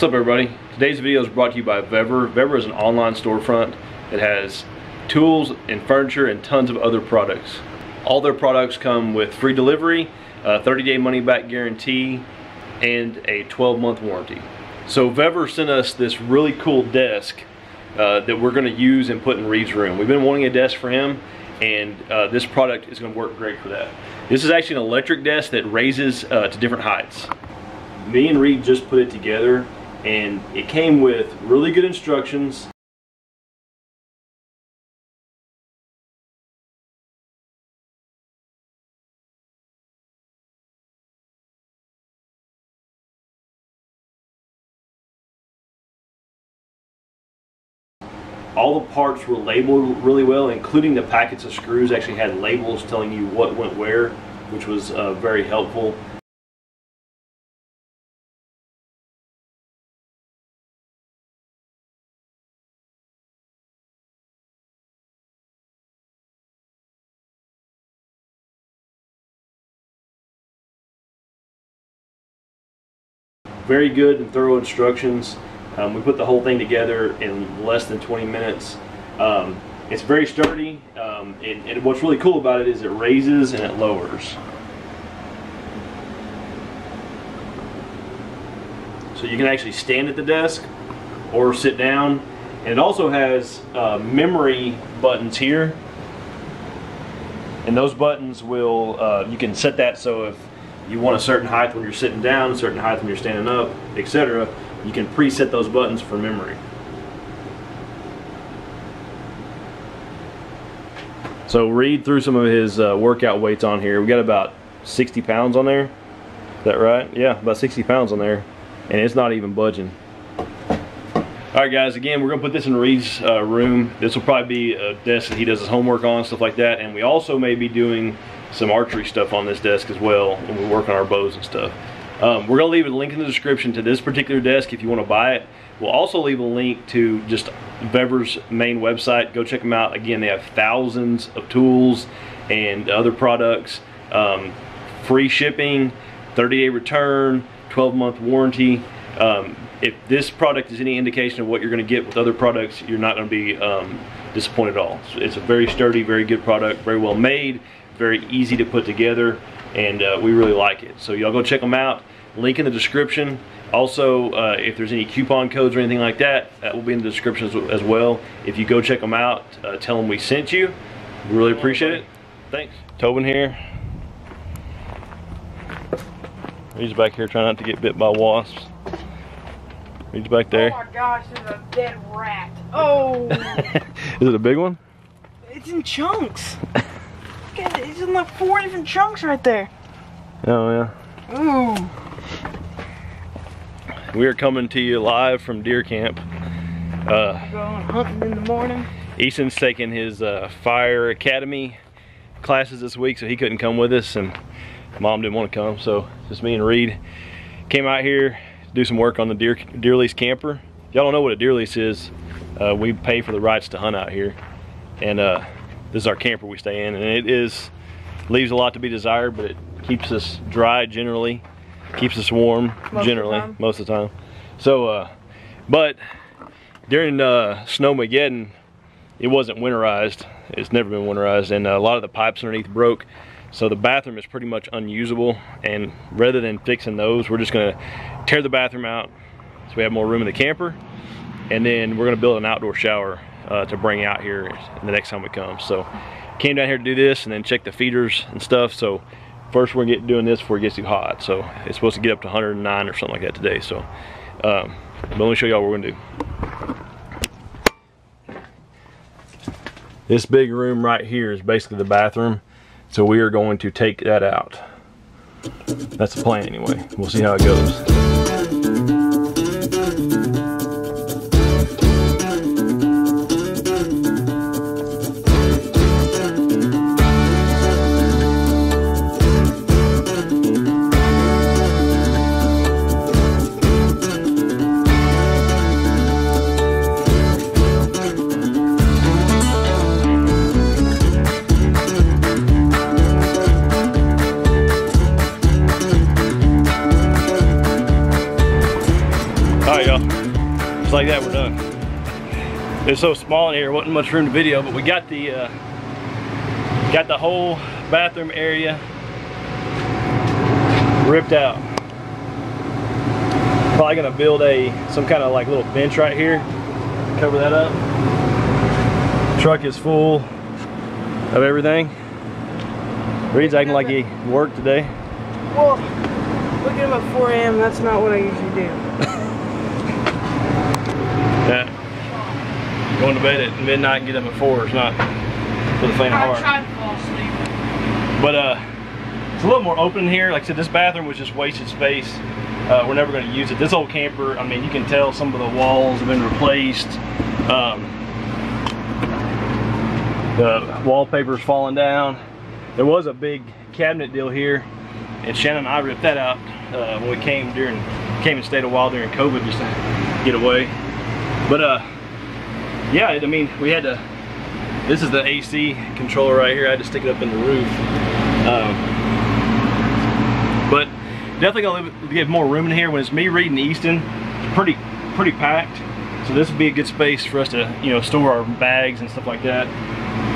What's up everybody? Today's video is brought to you by VEVOR. VEVOR is an online storefront that has tools and furniture and tons of other products. All their products come with free delivery, a 30 day money back guarantee, and a 12 month warranty. So VEVOR sent us this really cool desk uh, that we're gonna use and put in Reed's room. We've been wanting a desk for him and uh, this product is gonna work great for that. This is actually an electric desk that raises uh, to different heights. Me and Reed just put it together and it came with really good instructions. All the parts were labeled really well including the packets of screws actually had labels telling you what went where which was uh, very helpful very good and thorough instructions. Um, we put the whole thing together in less than 20 minutes. Um, it's very sturdy, um, and, and, what's really cool about it is it raises and it lowers. So you can actually stand at the desk or sit down. And it also has uh, memory buttons here. And those buttons will, uh, you can set that so if you want a certain height when you're sitting down, a certain height when you're standing up, etc. You can preset those buttons for memory. So Reed threw some of his uh, workout weights on here. We got about 60 pounds on there. Is that right? Yeah, about 60 pounds on there. And it's not even budging. All right, guys, again, we're gonna put this in Reed's uh, room. This will probably be a desk that he does his homework on, stuff like that. And we also may be doing some archery stuff on this desk as well when we work on our bows and stuff. Um, we're gonna leave a link in the description to this particular desk if you wanna buy it. We'll also leave a link to just VEVOR's main website. Go check them out. Again, they have thousands of tools and other products. Um, free shipping, 30 day return, 12 month warranty. Um, if this product is any indication of what you're gonna get with other products, you're not gonna be um, disappointed at all. It's a very sturdy, very good product, very well made very easy to put together and uh, we really like it. So y'all go check them out. Link in the description. Also, uh, if there's any coupon codes or anything like that, that will be in the description as, as well. If you go check them out, uh, tell them we sent you. We really appreciate it. Thanks. Tobin here. He's back here trying not to get bit by wasps. He's back there. Oh my gosh, there's a dead rat. Oh! Is it a big one? It's in chunks. In like four different chunks right there. Oh yeah. Ooh. We are coming to you live from deer camp. Uh, going hunting in the morning. Easton's taking his uh, fire academy classes this week, so he couldn't come with us, and mom didn't want to come, so just me and Reed came out here to do some work on the deer deer lease camper. Y'all don't know what a deer lease is. Uh, we pay for the rights to hunt out here, and uh, this is our camper we stay in and it is leaves a lot to be desired but it keeps us dry generally keeps us warm most generally most of the time. So uh, but during uh, snowmageddon it wasn't winterized. It's never been winterized and a lot of the pipes underneath broke. So the bathroom is pretty much unusable and rather than fixing those we're just gonna tear the bathroom out so we have more room in the camper and then we're gonna build an outdoor shower uh, to bring out here the next time we come. So came down here to do this and then check the feeders and stuff. So first we're gonna get doing this before it gets too hot. So it's supposed to get up to 109 or something like that today. So, um, but let me show y'all what we're gonna do. This big room right here is basically the bathroom. So we are going to take that out. That's the plan anyway. We'll see how it goes. Just like that, we're done. It's so small in here, wasn't much room to video, but we got the uh, got the whole bathroom area ripped out. Probably gonna build a some kind of like little bench right here. Cover that up. Truck is full of everything. Reed's acting like he worked today. Well, look at him at 4 a.m. That's not what I usually do. Yeah. Going to bed at midnight and get up at four is not for the faint of I heart. tried to fall asleep. But uh, it's a little more open here. Like I said, this bathroom was just wasted space. Uh, we're never going to use it. This old camper, I mean, you can tell some of the walls have been replaced. Um, the wallpaper's falling down. There was a big cabinet deal here, and Shannon and I ripped that out uh, when we came during came and stayed a while during COVID just to get away. But uh, yeah, I mean, we had to. This is the AC controller right here. I had to stick it up in the roof. Um, but definitely gonna give more room in here. When it's me reading Easton, it's pretty pretty packed. So this would be a good space for us to you know store our bags and stuff like that.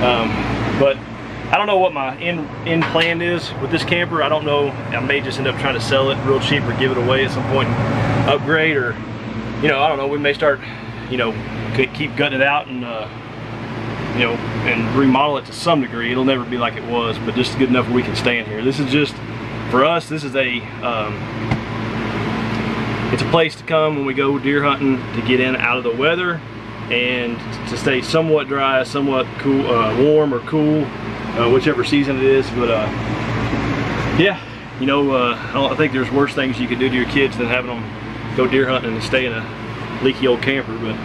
Um, but I don't know what my end, end plan is with this camper. I don't know. I may just end up trying to sell it real cheap or give it away at some point, upgrade or, you know, I don't know. We may start, you know, keep gutting it out and, uh, you know, and remodel it to some degree. It'll never be like it was, but just good enough we can stay in here. This is just, for us, this is a, um, it's a place to come when we go deer hunting to get in out of the weather and to stay somewhat dry, somewhat cool, uh, warm or cool, uh, whichever season it is. But uh, yeah, you know, uh, I, I think there's worse things you could do to your kids than having them go deer hunting and stay in a leaky old camper. But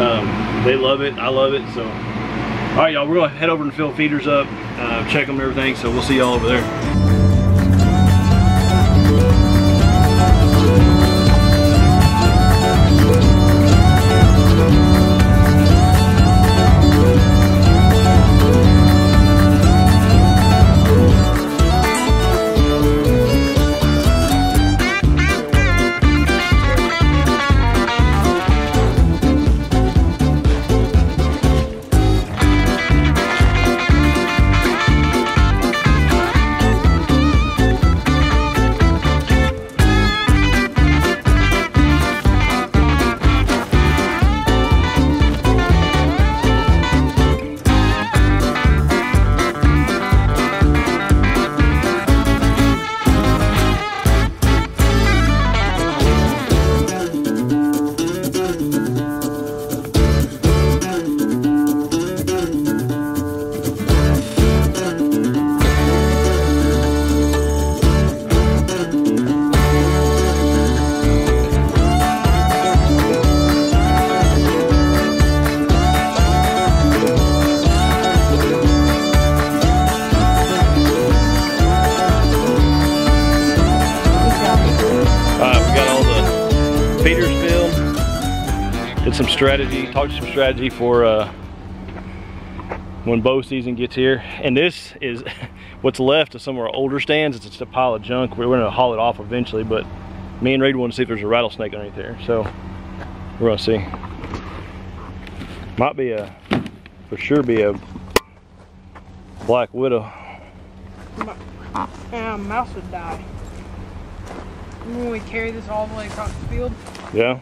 um, they love it, I love it. So, all right, y'all, we're gonna head over and fill feeders up, uh, check them and everything. So we'll see y'all over there. Some strategy, talked some strategy for uh, when bow season gets here. And this is what's left of some of our older stands. It's just a pile of junk. We're gonna haul it off eventually, but me and Reed want to see if there's a rattlesnake underneath there. So we're gonna see. Might be a, for sure be a black widow. Yeah, a mouse would die. When we carry this all the way across the field. Yeah.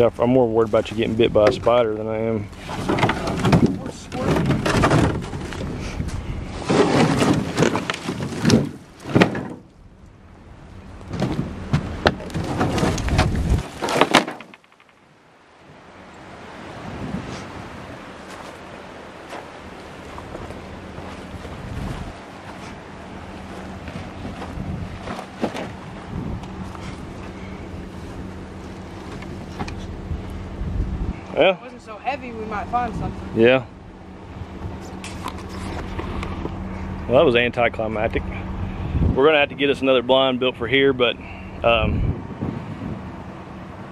I'm more worried about you getting bit by a spider than I am. Yeah. If it wasn't so heavy, we might find something. Yeah. Well, that was anticlimactic. We're gonna have to get us another blind built for here, but um,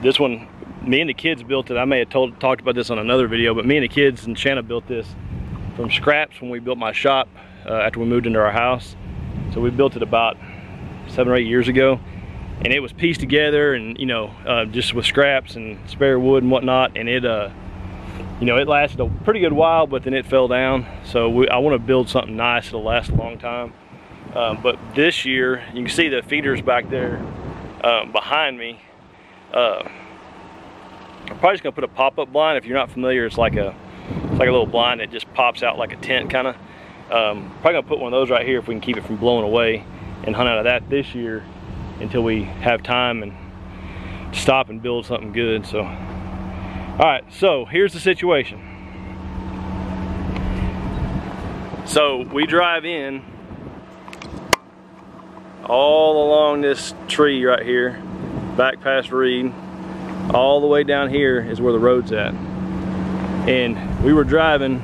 this one me and the kids built it. I may have told talked about this on another video, but me and the kids and Shanna built this from scraps when we built my shop uh, after we moved into our house. So we built it about seven or eight years ago and it was pieced together and you know uh, just with scraps and spare wood and whatnot and it uh you know it lasted a pretty good while but then it fell down. So we, I want to build something nice that'll last a long time. Um, but this year you can see the feeders back there um, behind me. Uh, I'm probably just gonna put a pop-up blind. If you're not familiar it's like a it's like a little blind that just pops out like a tent kind of um, probably gonna put one of those right here if we can keep it from blowing away and hunt out of that this year until we have time and stop and build something good. So, all right, so here's the situation. So we drive in all along this tree right here, back past Reed, all the way down here is where the road's at. And we were driving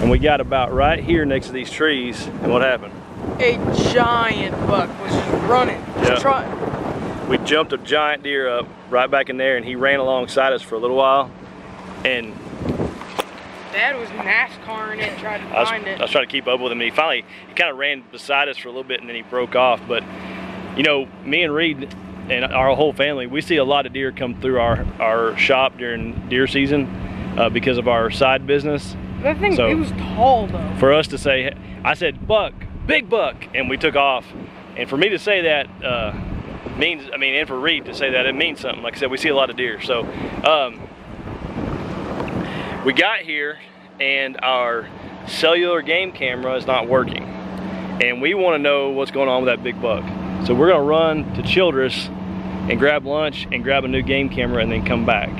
and we got about right here next to these trees and what happened? A giant buck was just running. Just Yeah. trying. We jumped a giant deer up right back in there and he ran alongside us for a little while and Dad was NASCARing it, tried to I was, find I was trying to keep up with him. And he finally he kind of ran beside us for a little bit and then he broke off. But you know me and Reed and our whole family we see a lot of deer come through our our shop during deer season uh, because of our side business. That thing, So- it was tall though. for us to say I said buck big buck and we took off. And for me to say that uh, means I mean and for Reed to say that it means something like I said we see a lot of deer so um, we got here and our cellular game camera is not working and we want to know what's going on with that big buck so we're gonna run to Childress and grab lunch and grab a new game camera and then come back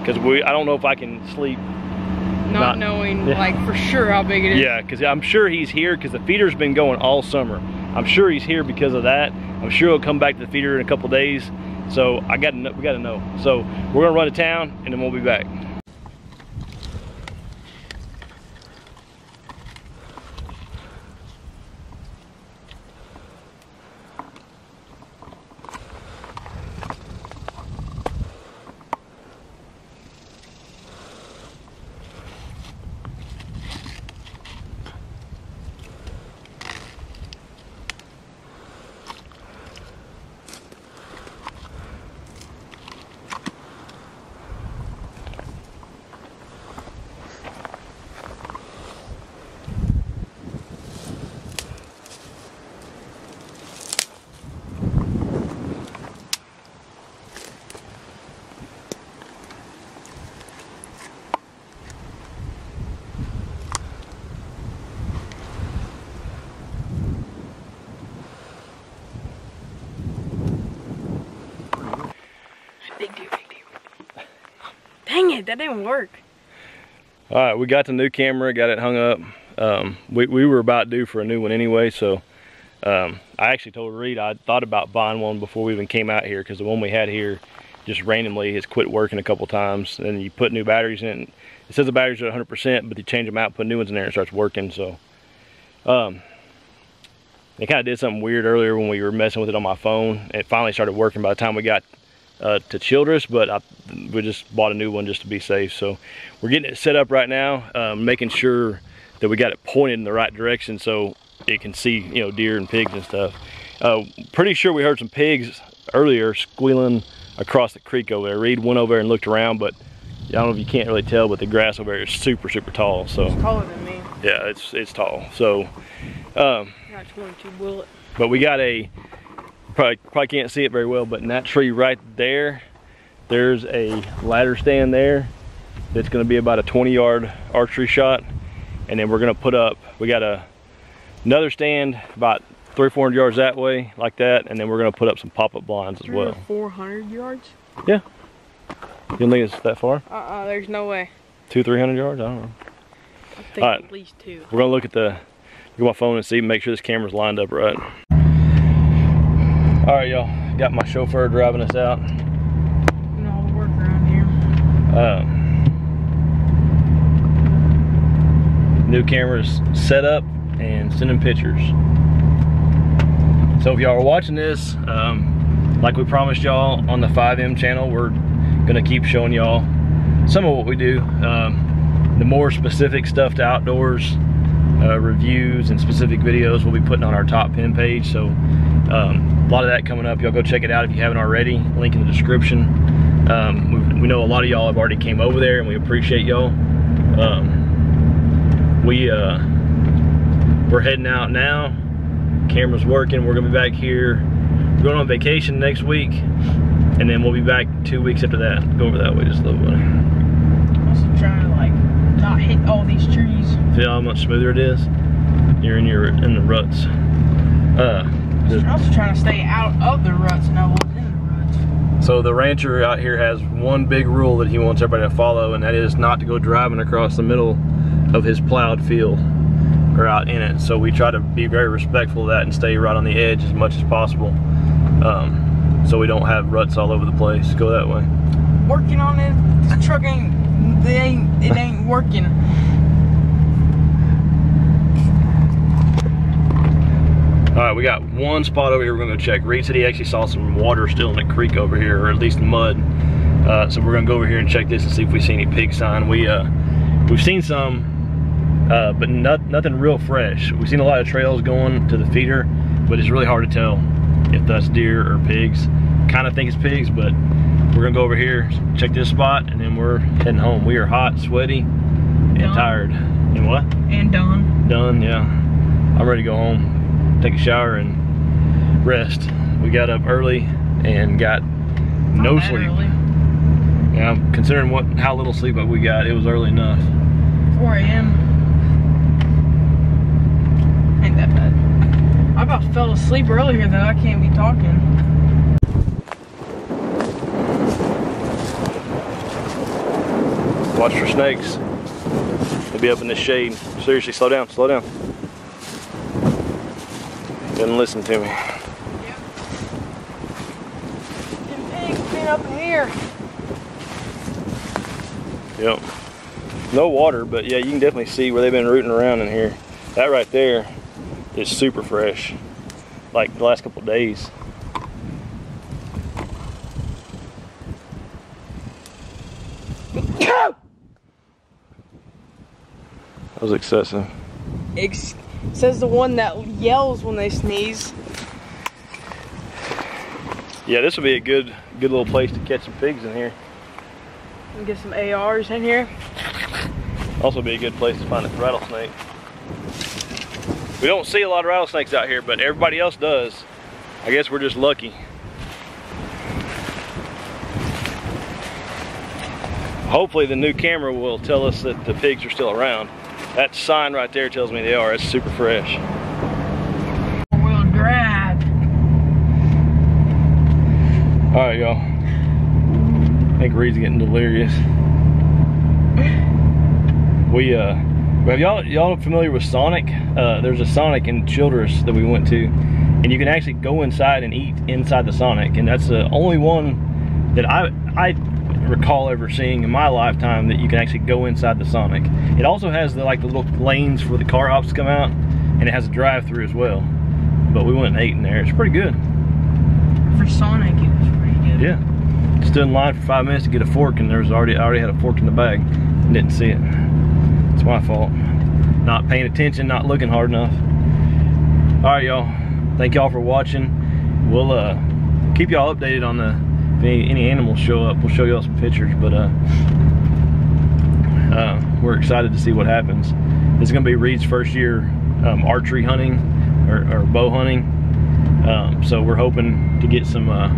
because we I don't know if I can sleep Not, not- knowing yeah. like for sure how big it is. yeah, because I'm sure he's here because the feeder's been going all summer. I'm sure he's here because of that. I'm sure he'll come back to the feeder in a couple days. So I got to we got to know. So we're gonna run to town and then we'll be back. Big deer, big deer. Dang it, that didn't work. All right, we got the new camera, got it hung up. Um, we, we were about due for a new one anyway, so um, I actually told Reed I thought about buying one before we even came out here because the one we had here just randomly has quit working a couple times. And you put new batteries in it. Says the batteries are 100%, but you change them out, put new ones in there, and it starts working. So um, it kind of did something weird earlier when we were messing with it on my phone. It finally started working by the time we got uh, to Childress, but I, we just bought a new one just to be safe. So we're getting it set up right now, um, making sure that we got it pointed in the right direction so it can see, you know, deer and pigs and stuff. Uh, pretty sure we heard some pigs earlier squealing across the creek over there. Reed went over and looked around, but I don't know if you can't really tell, but the grass over there is super, super tall. So Taller than me. yeah, it's it's tall. So, um, Got 22 bullet. but we got a probably probably can't see it very well, but in that tree right there, there's a ladder stand there that's going to be about a 20 yard archery shot, and then we're going to put up. We got a another stand about three 400 yards that way, like that, and then we're going to put up some pop up blinds as well. 400 yards? Yeah. You don't think it's that far? Uh-uh, there's no way. Two 300 yards? I don't know. I think at least two. We're gonna look at the look at my phone and see, make sure this camera's lined up right. All right, y'all. Got my chauffeur driving us out. Doing all the work around here. Um, new cameras set up and sending pictures. So if y'all are watching this, um, like we promised y'all on the 5M channel, we're gonna keep showing y'all some of what we do. Um, the more specific stuff to outdoors, uh, reviews and specific videos we'll be putting on our top pin page. So um, a lot of that coming up. Y'all go check it out if you haven't already. Link in the description. Um, we, know a lot of y'all have already came over there and we appreciate y'all. Um, we, uh, we're heading out now. Camera's working. We're gonna be back here. We're going on vacation next week and then we'll be back two weeks after that. Go over that way just a little bit. Also trying to like not hit all these trees. Feel how much smoother it is? You're in your in the ruts. Uh, I'm also trying to stay out of the ruts and I wasn't in the ruts. So the rancher out here has one big rule that he wants everybody to follow, and that is not to go driving across the middle of his plowed field or out in it. So we try to be very respectful of that and stay right on the edge as much as possible. Um, so we don't have ruts all over the place. Go that way. Working on it. This truck ain't, they ain't, it ain't working. All right, we got one spot over here we're gonna go check. Reed said he actually saw some water still in the creek over here, or at least mud. Uh, so we're gonna go over here and check this and see if we see any pig sign. We, uh, we've seen some, uh, but not, nothing real fresh. We've seen a lot of trails going to the feeder, but it's really hard to tell if that's deer or pigs. Kind of think it's pigs, but we're gonna go over here, check this spot, and then we're heading home. We are hot, sweaty, and Done. tired. And what? And done. done yeah i'm ready to go home take a shower and rest we got up early and got no Not that sleep early. yeah considering what how little sleep we got it was early enough 4 a.m. Ain't that bad. I about fell asleep earlier though. I can't be talking. Watch for snakes they'll be up in the shade seriously slow down slow down didn't listen to me up in here. Yep. No water, but yeah, you can definitely see where they've been rooting around in here. That right there is super fresh. Like the last couple days. That was excessive. Ex says the one that yells when they sneeze. Yeah, this would be a good good little place to catch some pigs in here. And get some ARs in here. Also be a good place to find a rattlesnake. We don't see a lot of rattlesnakes out here, but everybody else does. I guess we're just lucky. Hopefully the new camera will tell us that the pigs are still around. That sign right there tells me they are. It's super fresh. Four-wheel drive. All right, y'all. I think Reed's getting delirious. We uh, have y'all y'all familiar with Sonic? Uh, there's a Sonic in Childress that we went to, and you can actually go inside and eat inside the Sonic, and that's the only one that I I recall ever seeing in my lifetime that you can actually go inside the Sonic. It also has the like the little lanes for the car hops to come out, and it has a drive-through as well. But we went and ate in there. It's pretty good. For Sonic, it was pretty good. Yeah. Stood in line for five minutes to get a fork, and there was already I already had a fork in the bag. Didn't see it. It's my fault. Not paying attention, not looking hard enough. All right, y'all. Thank y'all for watching. We'll uh, keep y'all updated on the any, any animals show up. We'll show y'all some pictures, but uh, uh, we're excited to see what happens. Is gonna be Reed's first year um, archery hunting or, or bow hunting. Um, so we're hoping to get some uh,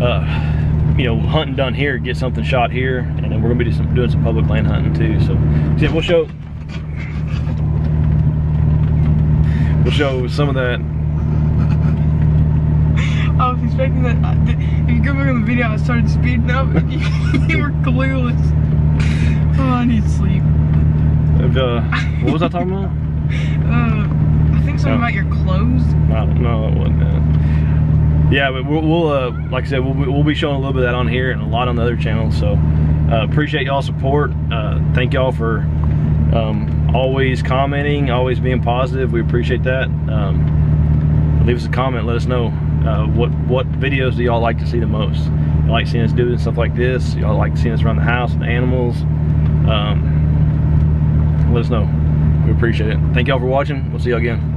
uh, you know, hunting done here, get something shot here, and then we're gonna be some, doing some public land hunting too. So, we'll show, we'll show some of that. I was expecting that. uh, If you go back on the video, I started speeding up. and you, were clueless. Oh, I need sleep. Of, uh, what was I talking about? Uh, I think something Oh. about your clothes. I don't know. It wasn't that. Yeah, but we'll, we'll uh, like I said, we'll, we'll be showing a little bit of that on here and a lot on the other channels. So uh, appreciate y'all support. Uh, thank y'all for um, always commenting, always being positive. We appreciate that. Um, leave us a comment. Let us know uh, what what videos do y'all like to see the most. you like seeing us doing stuff like this, y'all like seeing us around the house with the animals, um, let us know. We appreciate it. Thank y'all for watching. We'll see y'all again.